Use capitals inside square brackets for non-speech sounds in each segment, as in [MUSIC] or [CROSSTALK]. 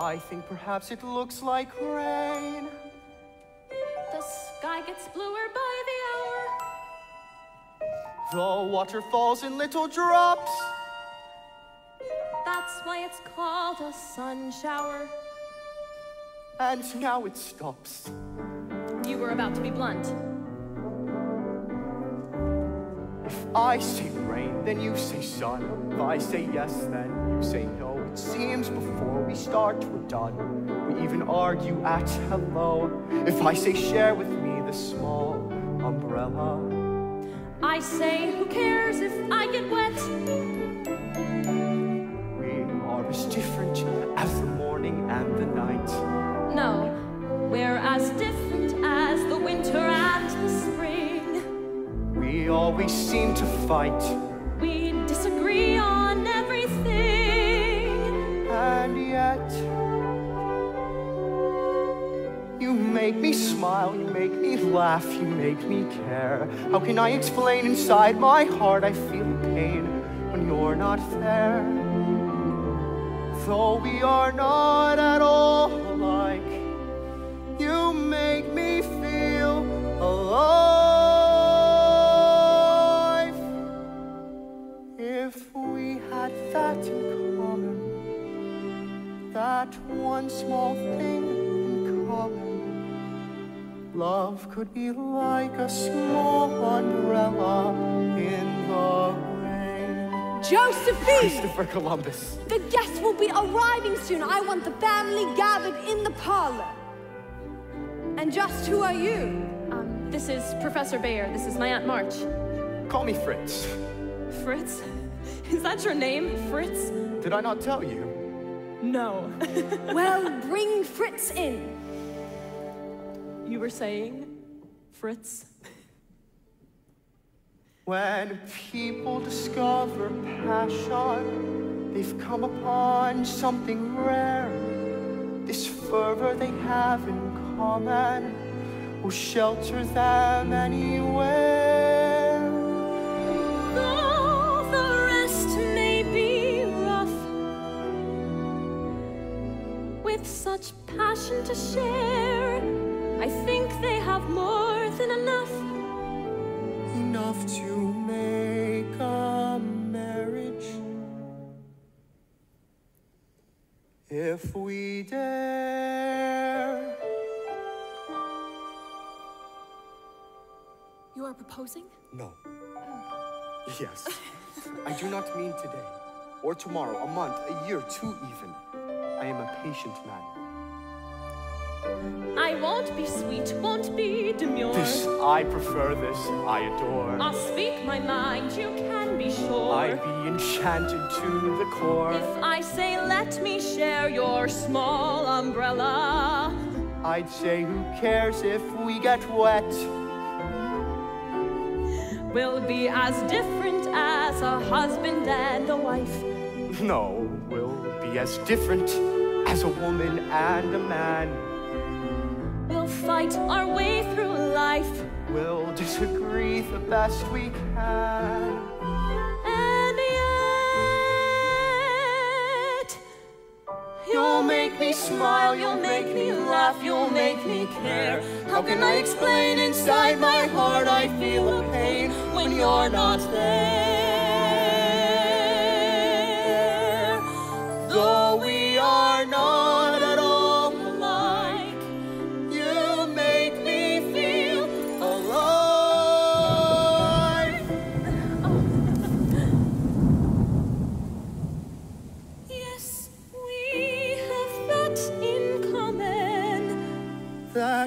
I think perhaps it looks like rain. The sky gets bluer by the hour. The water falls in little drops. That's why it's called a sun shower. And now it stops. You were about to be blunt. If I say rain, then you say sun. If I say yes, then you say no. It seems before we start, we're done. We even argue at hello. If I say share with me the small umbrella. I say, who cares if I get wet? We are as different We always seem to fight. We disagree on everything. And yet, you make me smile, you make me laugh, you make me care. How can I explain inside my heart I feel pain when you're not there? Though we are not at all that one small thing in common, love could be like a small umbrella in the rain. Josephine! Christopher Columbus. The guests will be arriving soon. I want the family gathered in the parlor. And just who are you? Um, this is Professor Bhaer. This is my Aunt March. Call me Fritz. Fritz? [LAUGHS] Is that your name, Fritz? Did I not tell you? No. [LAUGHS] Well, bring Fritz in. you were saying, Fritz? When people discover passion, they've come upon something rare. This fervor they have in common will shelter them anywhere. With such passion to share, I think they have more than enough. Enough to make a marriage. If we dare. You are proposing? No. Yes. I do not mean today, or tomorrow, a month, a year, two even. I am a patient man. I won't be sweet, won't be demure. This, I prefer this, I adore. I'll speak my mind, you can be sure. I'd be enchanted to the core. If I say, let me share your small umbrella, I'd say, who cares if we get wet? we'll be as different as a husband and a wife. No, we'll be as different as a woman and a man. We'll fight our way through life, We'll disagree the best we can. and yet You'll make me smile, you'll make me laugh, you'll make me care. How can I explain inside my heart I feel a pain when you're not there?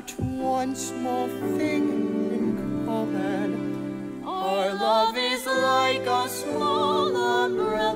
One small thing in common. Our love is like a small umbrella.